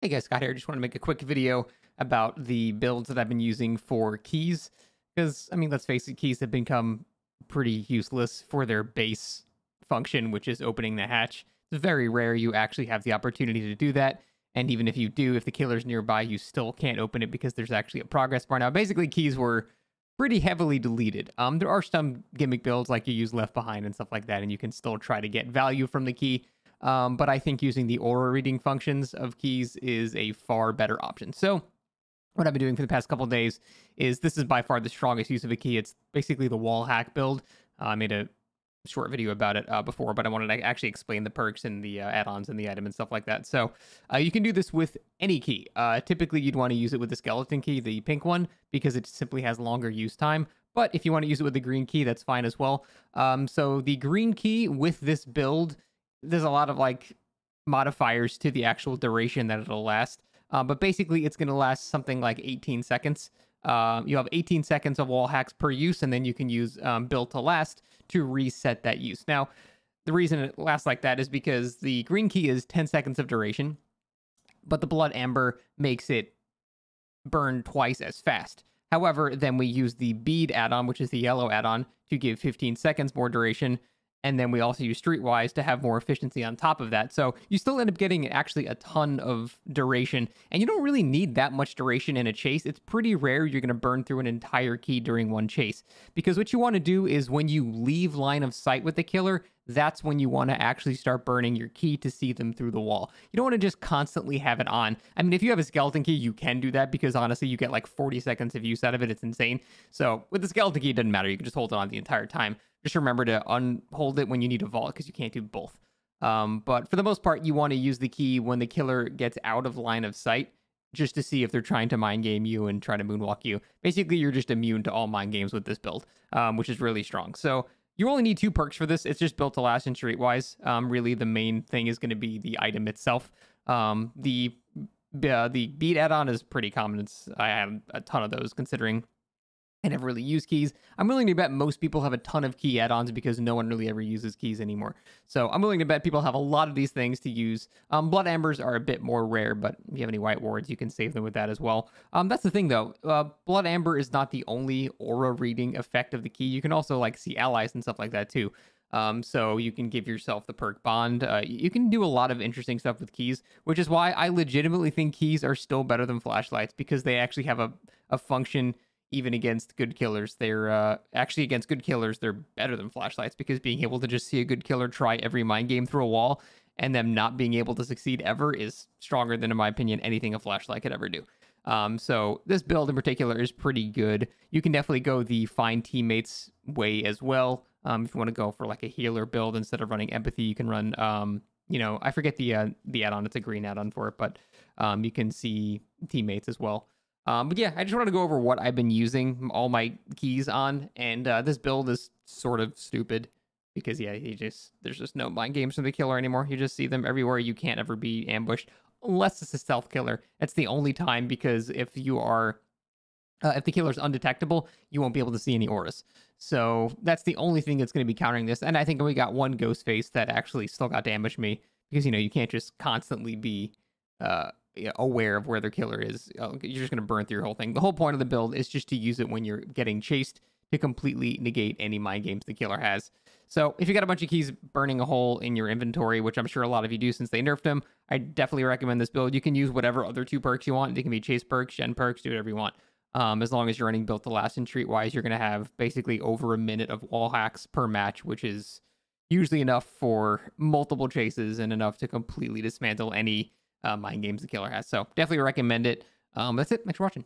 Hey guys, Scott here. Just want to make a quick video about the builds that I've been using for keys. Because, I mean, let's face it, keys have become pretty useless for their base function, which is opening the hatch. It's very rare you actually have the opportunity to do that. And even if you do, if the killer's nearby, you still can't open it because there's actually a progress bar. Now, basically, keys were pretty heavily deleted. Um, There are some gimmick builds like you use Left Behind and stuff like that, and you can still try to get value from the key um, but I think using the aura reading functions of keys is a far better option. So what I've been doing for the past couple days is this is by far the strongest use of a key. It's basically the wall hack build. Uh, I made a short video about it uh, before, but I wanted to actually explain the perks and the uh, add-ons and the item and stuff like that. So uh, you can do this with any key. Uh, typically, you'd want to use it with the skeleton key, the pink one, because it simply has longer use time. But if you want to use it with the green key, that's fine as well. Um, so the green key with this build there's a lot of like modifiers to the actual duration that it'll last. Uh, but basically, it's going to last something like 18 seconds. Uh, you have 18 seconds of wall hacks per use, and then you can use um, built to last to reset that use. Now, the reason it lasts like that is because the green key is 10 seconds of duration, but the blood amber makes it burn twice as fast. However, then we use the bead add-on, which is the yellow add-on, to give 15 seconds more duration, and then we also use Streetwise to have more efficiency on top of that. So you still end up getting actually a ton of duration, and you don't really need that much duration in a chase. It's pretty rare you're going to burn through an entire key during one chase, because what you want to do is when you leave line of sight with the killer, that's when you want to actually start burning your key to see them through the wall. You don't want to just constantly have it on. I mean, if you have a skeleton key, you can do that because honestly, you get like 40 seconds of use out of it. It's insane. So with the skeleton key, it doesn't matter. You can just hold it on the entire time. Just remember to unhold it when you need a vault because you can't do both. Um, but for the most part, you want to use the key when the killer gets out of line of sight just to see if they're trying to mind game you and try to moonwalk you. Basically, you're just immune to all mind games with this build, um, which is really strong. So you only need two perks for this. It's just built to last and streetwise. Um, really, the main thing is going to be the item itself. Um, the uh, the bead add-on is pretty common. It's I have a ton of those considering I never really use keys. I'm willing to bet most people have a ton of key add-ons because no one really ever uses keys anymore. So I'm willing to bet people have a lot of these things to use. Um, blood ambers are a bit more rare, but if you have any white wards, you can save them with that as well. Um, that's the thing though. Uh, blood amber is not the only aura reading effect of the key. You can also like see allies and stuff like that too. Um, so you can give yourself the perk bond. Uh, you can do a lot of interesting stuff with keys, which is why I legitimately think keys are still better than flashlights because they actually have a, a function even against good killers. They're uh, actually against good killers, they're better than flashlights because being able to just see a good killer try every mind game through a wall and them not being able to succeed ever is stronger than, in my opinion, anything a flashlight could ever do. Um, so this build in particular is pretty good. You can definitely go the find teammates way as well. Um, if you want to go for like a healer build instead of running empathy, you can run. Um, you know, I forget the uh, the add-on. It's a green add-on for it, but um, you can see teammates as well. Um, but yeah, I just want to go over what I've been using all my keys on, and uh, this build is sort of stupid because yeah, he just there's just no mind games from the killer anymore. You just see them everywhere. You can't ever be ambushed unless it's a stealth killer. That's the only time because if you are uh, if the killer's undetectable, you won't be able to see any auras. So that's the only thing that's going to be countering this. And I think we got one ghost face that actually still got damaged me because you know you can't just constantly be uh, aware of where their killer is. Uh, you're just going to burn through your whole thing. The whole point of the build is just to use it when you're getting chased to completely negate any mind games the killer has. So if you got a bunch of keys burning a hole in your inventory, which I'm sure a lot of you do since they nerfed them, I definitely recommend this build. You can use whatever other two perks you want. They can be chase perks, gen perks, do whatever you want. Um, as long as you're running built to last and streetwise, you're going to have basically over a minute of wall hacks per match, which is usually enough for multiple chases and enough to completely dismantle any uh, mind games the killer has. So definitely recommend it. Um, that's it. Thanks for watching.